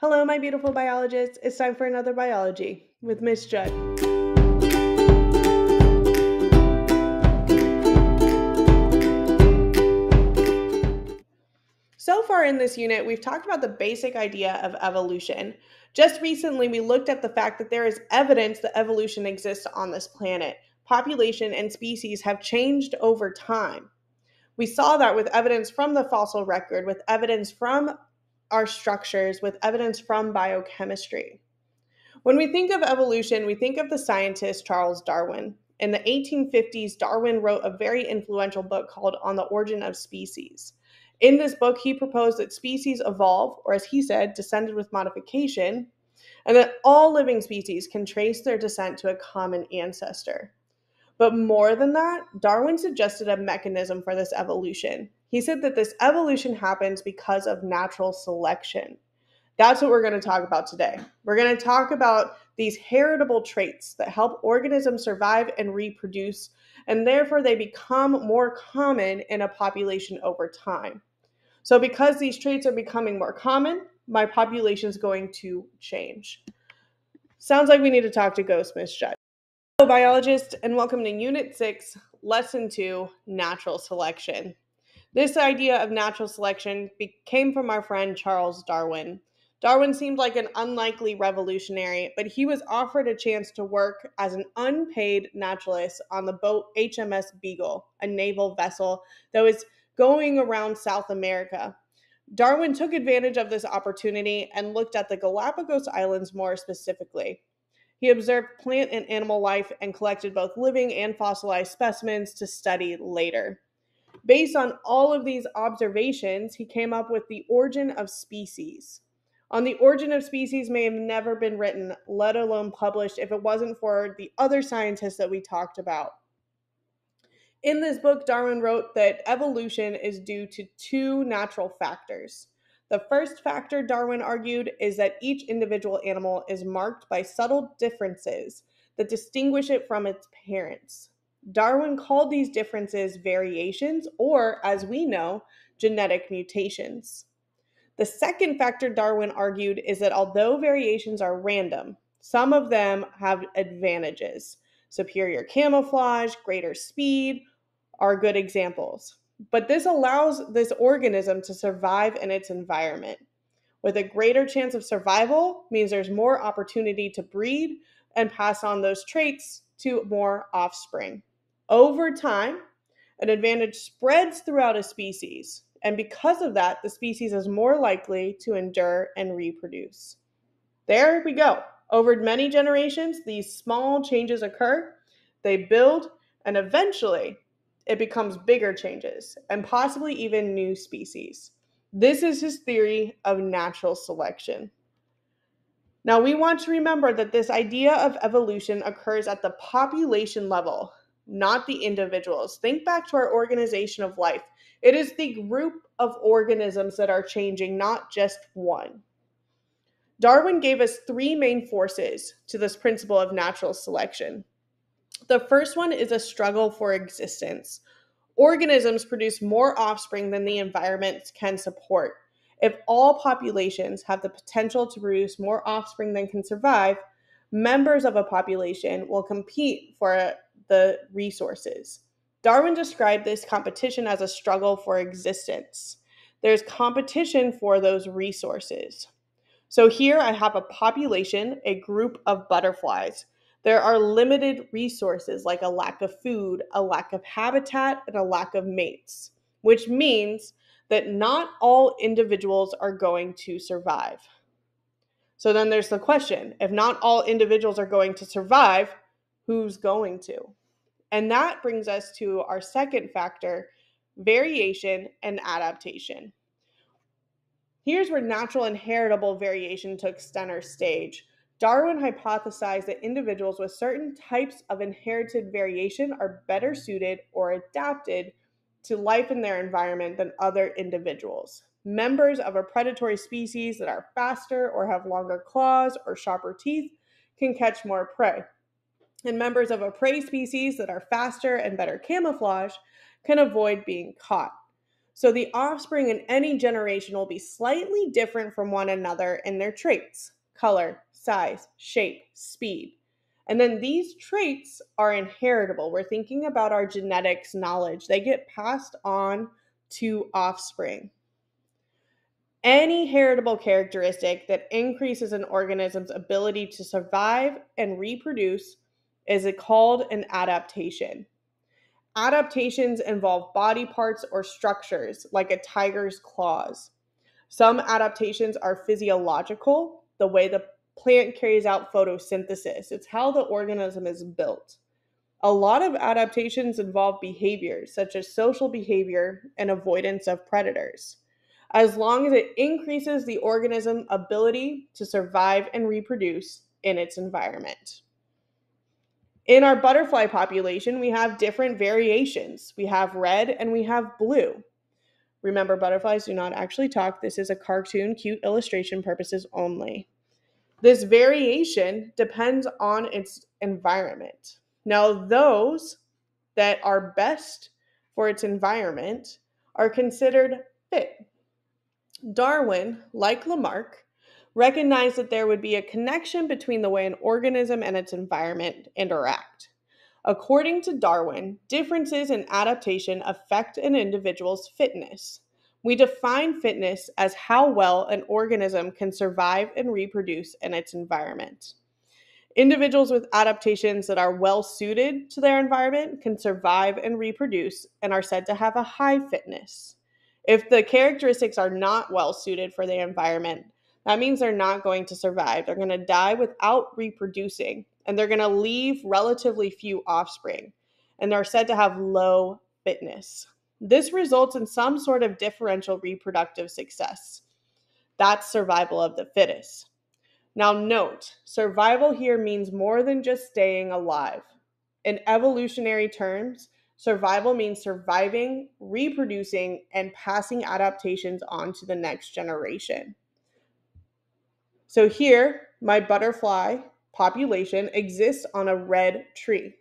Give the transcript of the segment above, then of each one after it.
Hello, my beautiful biologists. It's time for another biology with Miss Judd. So far in this unit, we've talked about the basic idea of evolution. Just recently, we looked at the fact that there is evidence that evolution exists on this planet. Population and species have changed over time. We saw that with evidence from the fossil record, with evidence from our structures, with evidence from biochemistry. When we think of evolution, we think of the scientist Charles Darwin. In the 1850s, Darwin wrote a very influential book called On the Origin of Species. In this book, he proposed that species evolve, or as he said, descended with modification, and that all living species can trace their descent to a common ancestor. But more than that, Darwin suggested a mechanism for this evolution. He said that this evolution happens because of natural selection. That's what we're going to talk about today. We're going to talk about these heritable traits that help organisms survive and reproduce, and therefore they become more common in a population over time. So, because these traits are becoming more common, my population is going to change. Sounds like we need to talk to Ghost Miss Judd. Hello, biologist, and welcome to Unit 6, Lesson 2 Natural Selection. This idea of natural selection came from our friend Charles Darwin. Darwin seemed like an unlikely revolutionary, but he was offered a chance to work as an unpaid naturalist on the boat HMS Beagle, a naval vessel that was going around South America. Darwin took advantage of this opportunity and looked at the Galapagos Islands more specifically. He observed plant and animal life and collected both living and fossilized specimens to study later. Based on all of these observations, he came up with the origin of species. On the origin of species may have never been written, let alone published, if it wasn't for the other scientists that we talked about. In this book, Darwin wrote that evolution is due to two natural factors. The first factor, Darwin argued, is that each individual animal is marked by subtle differences that distinguish it from its parents. Darwin called these differences variations, or as we know, genetic mutations. The second factor Darwin argued is that although variations are random, some of them have advantages superior camouflage, greater speed, are good examples. But this allows this organism to survive in its environment. With a greater chance of survival means there's more opportunity to breed and pass on those traits to more offspring. Over time, an advantage spreads throughout a species, and because of that, the species is more likely to endure and reproduce. There we go. Over many generations, these small changes occur, they build, and eventually it becomes bigger changes and possibly even new species. This is his theory of natural selection. Now, we want to remember that this idea of evolution occurs at the population level, not the individuals. Think back to our organization of life. It is the group of organisms that are changing, not just one. Darwin gave us three main forces to this principle of natural selection the first one is a struggle for existence. Organisms produce more offspring than the environment can support. If all populations have the potential to produce more offspring than can survive, members of a population will compete for the resources. Darwin described this competition as a struggle for existence. There's competition for those resources. So here I have a population, a group of butterflies. There are limited resources like a lack of food, a lack of habitat, and a lack of mates, which means that not all individuals are going to survive. So then there's the question if not all individuals are going to survive, who's going to? And that brings us to our second factor variation and adaptation. Here's where natural inheritable variation took center stage. Darwin hypothesized that individuals with certain types of inherited variation are better suited or adapted to life in their environment than other individuals. Members of a predatory species that are faster or have longer claws or sharper teeth can catch more prey. And members of a prey species that are faster and better camouflage can avoid being caught. So the offspring in any generation will be slightly different from one another in their traits color, size, shape, speed. And then these traits are inheritable. We're thinking about our genetics knowledge, they get passed on to offspring. Any heritable characteristic that increases an organism's ability to survive and reproduce is it called an adaptation. Adaptations involve body parts or structures, like a tiger's claws. Some adaptations are physiological, the way the plant carries out photosynthesis, it's how the organism is built. A lot of adaptations involve behaviors, such as social behavior and avoidance of predators. As long as it increases the organism's ability to survive and reproduce in its environment. In our butterfly population, we have different variations. We have red and we have blue. Remember, butterflies do not actually talk. This is a cartoon, cute illustration purposes only. This variation depends on its environment. Now, those that are best for its environment are considered fit. Darwin, like Lamarck, recognized that there would be a connection between the way an organism and its environment interact. According to Darwin, differences in adaptation affect an individual's fitness. We define fitness as how well an organism can survive and reproduce in its environment. Individuals with adaptations that are well suited to their environment can survive and reproduce and are said to have a high fitness. If the characteristics are not well suited for the environment, that means they're not going to survive. They're going to die without reproducing, and they're going to leave relatively few offspring, and they're said to have low fitness. This results in some sort of differential reproductive success. That's survival of the fittest. Now, note survival here means more than just staying alive. In evolutionary terms, survival means surviving, reproducing, and passing adaptations on to the next generation. So here, my butterfly population exists on a red tree.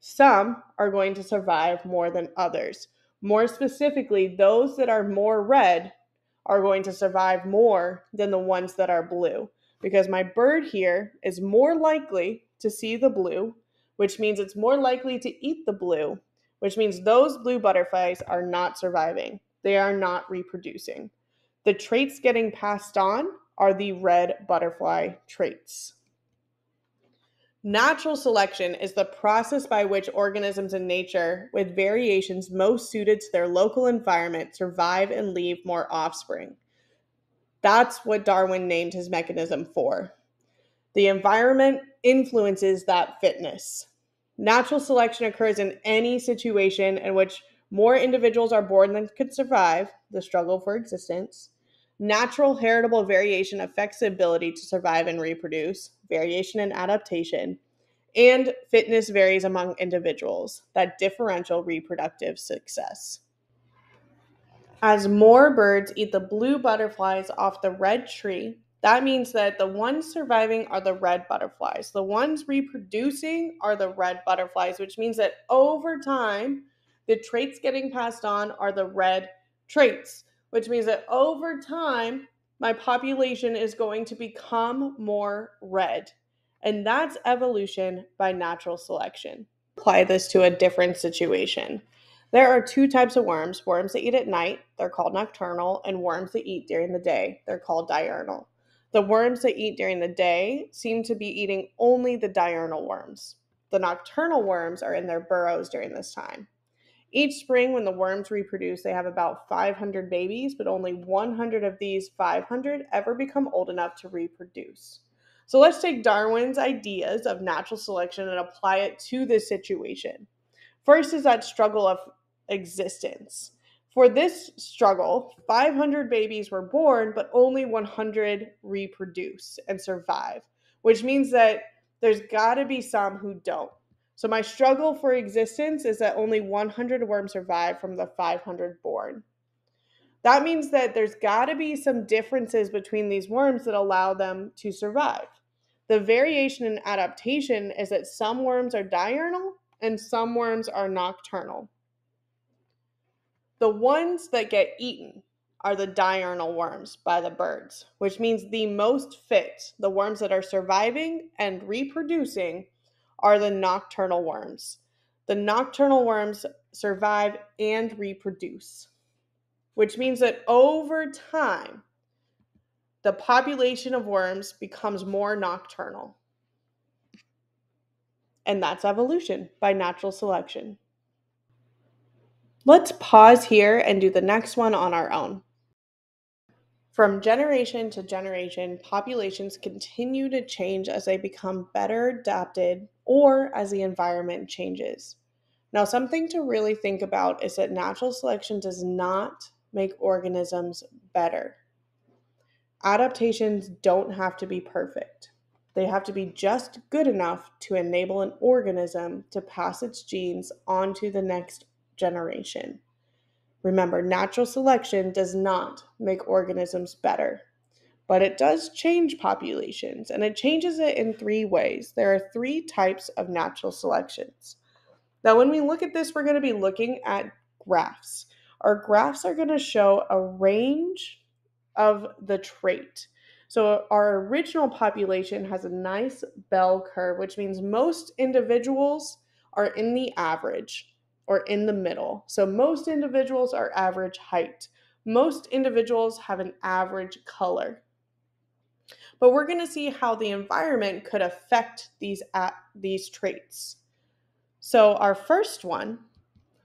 Some are going to survive more than others. More specifically, those that are more red are going to survive more than the ones that are blue because my bird here is more likely to see the blue, which means it's more likely to eat the blue, which means those blue butterflies are not surviving. They are not reproducing. The traits getting passed on are the red butterfly traits. Natural selection is the process by which organisms in nature, with variations most suited to their local environment, survive and leave more offspring. That's what Darwin named his mechanism for. The environment influences that fitness. Natural selection occurs in any situation in which more individuals are born than could survive, the struggle for existence, Natural heritable variation affects the ability to survive and reproduce, variation and adaptation, and fitness varies among individuals, that differential reproductive success. As more birds eat the blue butterflies off the red tree, that means that the ones surviving are the red butterflies. The ones reproducing are the red butterflies, which means that over time, the traits getting passed on are the red traits which means that over time, my population is going to become more red. And that's evolution by natural selection. Apply this to a different situation. There are two types of worms worms that eat at night, they're called nocturnal, and worms that eat during the day, they're called diurnal. The worms that eat during the day seem to be eating only the diurnal worms. The nocturnal worms are in their burrows during this time. Each spring, when the worms reproduce, they have about 500 babies, but only 100 of these 500 ever become old enough to reproduce. So let's take Darwin's ideas of natural selection and apply it to this situation. First is that struggle of existence. For this struggle, 500 babies were born, but only 100 reproduce and survive, which means that there's got to be some who don't. So my struggle for existence is that only 100 worms survive from the 500 born. That means that there's got to be some differences between these worms that allow them to survive. The variation in adaptation is that some worms are diurnal and some worms are nocturnal. The ones that get eaten are the diurnal worms by the birds, which means the most fit, the worms that are surviving and reproducing, are the nocturnal worms. The nocturnal worms survive and reproduce, which means that over time, the population of worms becomes more nocturnal. And that's evolution by natural selection. Let's pause here and do the next one on our own. From generation to generation, populations continue to change as they become better adapted or as the environment changes. Now, something to really think about is that natural selection does not make organisms better. Adaptations don't have to be perfect. They have to be just good enough to enable an organism to pass its genes on to the next generation. Remember, natural selection does not make organisms better, but it does change populations, and it changes it in three ways. There are three types of natural selections. Now, when we look at this, we're going to be looking at graphs. Our graphs are going to show a range of the trait. So, our original population has a nice bell curve, which means most individuals are in the average or in the middle. So most individuals are average height. Most individuals have an average color. But we're going to see how the environment could affect these at these traits. So our first one,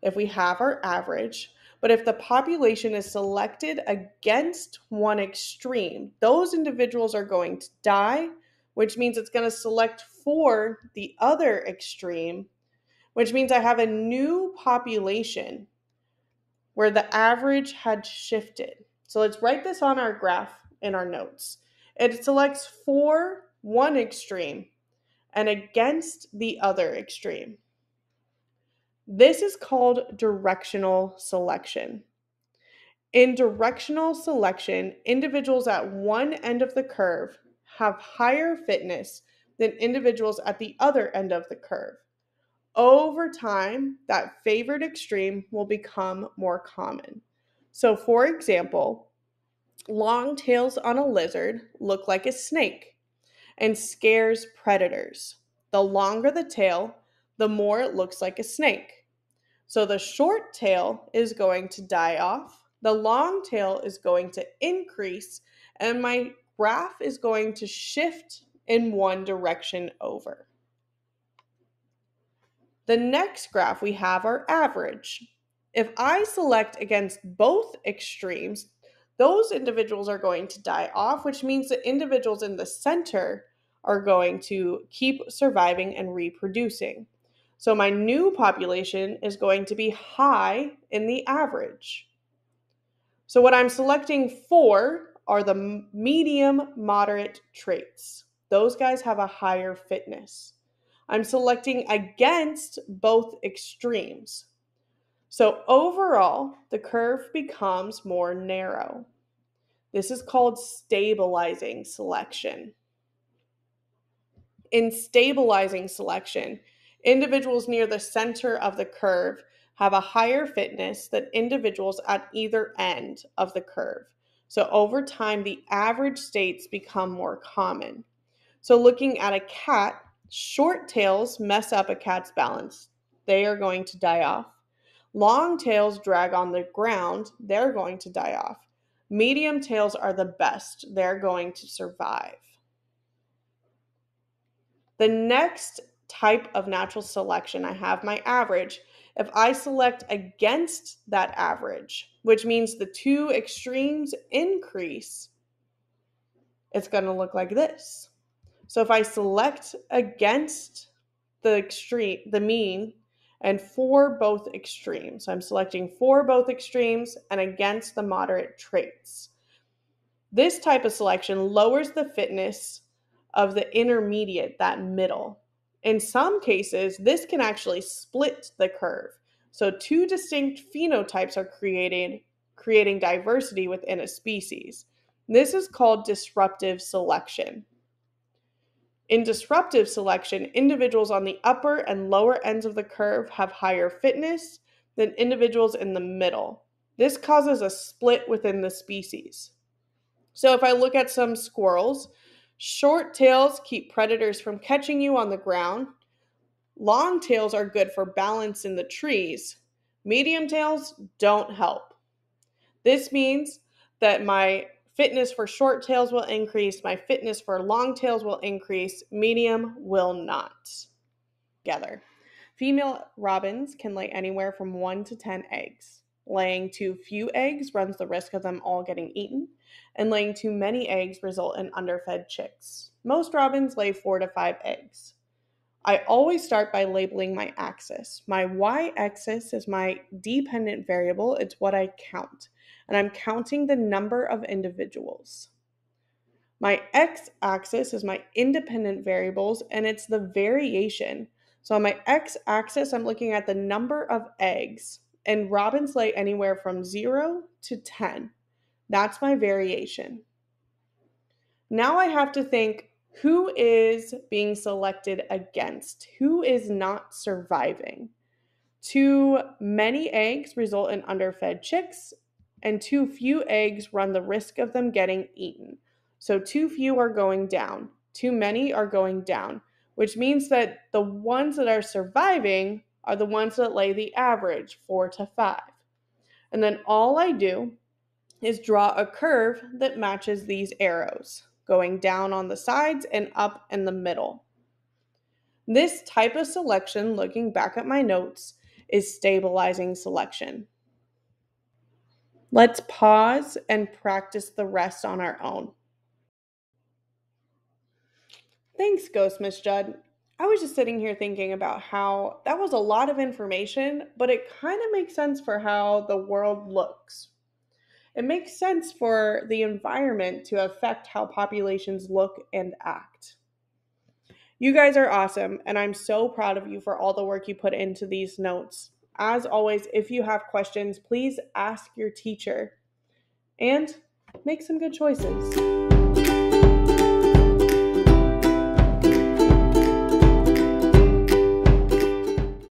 if we have our average, but if the population is selected against one extreme, those individuals are going to die, which means it's going to select for the other extreme which means I have a new population where the average had shifted. So let's write this on our graph in our notes. It selects for one extreme and against the other extreme. This is called directional selection. In directional selection, individuals at one end of the curve have higher fitness than individuals at the other end of the curve. Over time, that favored extreme will become more common. So, for example, long tails on a lizard look like a snake and scares predators. The longer the tail, the more it looks like a snake. So the short tail is going to die off, the long tail is going to increase, and my graph is going to shift in one direction over. The next graph we have our average. If I select against both extremes, those individuals are going to die off, which means the individuals in the center are going to keep surviving and reproducing. So my new population is going to be high in the average. So what I'm selecting for are the medium moderate traits. Those guys have a higher fitness. I'm selecting against both extremes. So overall, the curve becomes more narrow. This is called stabilizing selection. In stabilizing selection, individuals near the center of the curve have a higher fitness than individuals at either end of the curve. So over time, the average states become more common. So looking at a cat, Short tails mess up a cat's balance. They are going to die off. Long tails drag on the ground. They're going to die off. Medium tails are the best. They're going to survive. The next type of natural selection, I have my average. If I select against that average, which means the two extremes increase, it's going to look like this. So if I select against the extreme, the mean, and for both extremes, so I'm selecting for both extremes and against the moderate traits. This type of selection lowers the fitness of the intermediate, that middle. In some cases, this can actually split the curve. So two distinct phenotypes are created, creating diversity within a species. This is called disruptive selection. In disruptive selection, individuals on the upper and lower ends of the curve have higher fitness than individuals in the middle. This causes a split within the species. So if I look at some squirrels, short tails keep predators from catching you on the ground. Long tails are good for balance in the trees. Medium tails don't help. This means that my fitness for short tails will increase, my fitness for long tails will increase, medium will not. Together. Female robins can lay anywhere from 1 to 10 eggs. Laying too few eggs runs the risk of them all getting eaten, and laying too many eggs result in underfed chicks. Most robins lay 4 to 5 eggs. I always start by labeling my axis. My y axis is my dependent variable, it's what I count, and I'm counting the number of individuals. My x axis is my independent variables, and it's the variation. So on my x axis, I'm looking at the number of eggs, and robins lay anywhere from 0 to 10. That's my variation. Now I have to think who is being selected against? Who is not surviving? Too many eggs result in underfed chicks, and too few eggs run the risk of them getting eaten. So, too few are going down, too many are going down, which means that the ones that are surviving are the ones that lay the average four to five. And then all I do is draw a curve that matches these arrows going down on the sides and up in the middle. This type of selection, looking back at my notes, is stabilizing selection. Let's pause and practice the rest on our own. Thanks, Ghost Miss Judd. I was just sitting here thinking about how that was a lot of information, but it kind of makes sense for how the world looks it makes sense for the environment to affect how populations look and act. You guys are awesome, and I'm so proud of you for all the work you put into these notes. As always, if you have questions, please ask your teacher and make some good choices.